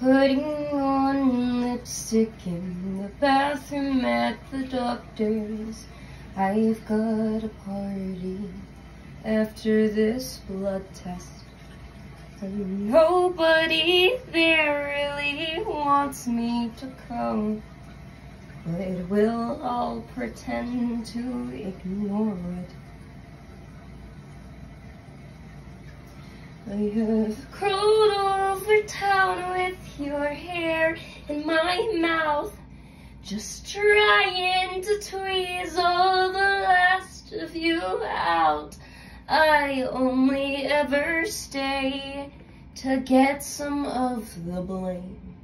Putting on lipstick in the bathroom at the doctor's. I've got a party after this blood test. And nobody there really wants me to come. But we'll all pretend to ignore it. I have crawled over town with your hair in my mouth, just trying to tweeze all the last of you out. I only ever stay to get some of the blame,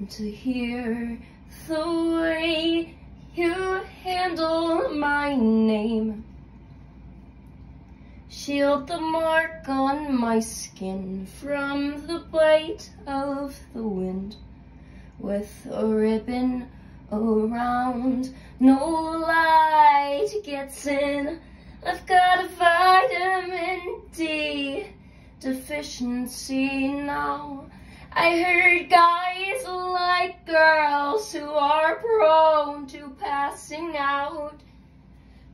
and to hear the way you handle my name. Shield the mark on my skin from the bite of the wind with a ribbon around. No light gets in. I've got a vitamin D deficiency now. I heard guys like girls who are prone to passing out.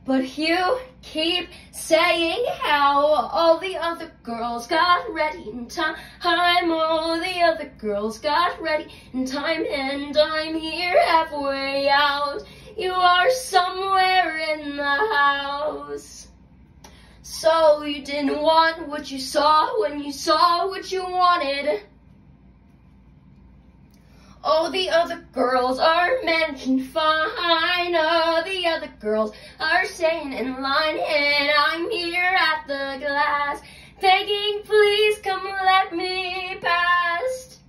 But you keep saying how all the other girls got ready in time. All the other girls got ready in time, and I'm here halfway out. You are somewhere in the house. So you didn't want what you saw when you saw what you wanted. All the other girls are managing fine. All the other girls are staying in line. And I'm here at the glass, begging, please come let me past.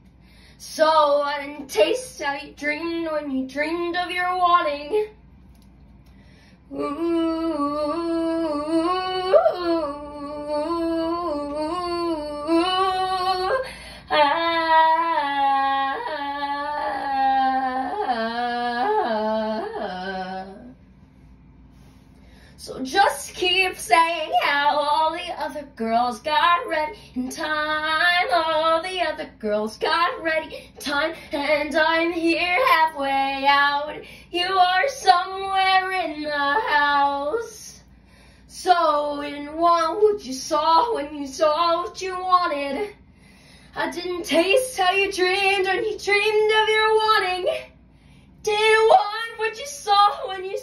So I didn't taste how you dreamed when you dreamed of your wanting. Ooh, So just keep saying how all the other girls got ready in time. All the other girls got ready in time. And I'm here halfway out. You are somewhere in the house. So you didn't want what you saw when you saw what you wanted. I didn't taste how you dreamed when you dreamed of your wanting. Didn't want what you saw when you